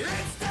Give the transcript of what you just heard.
It's time!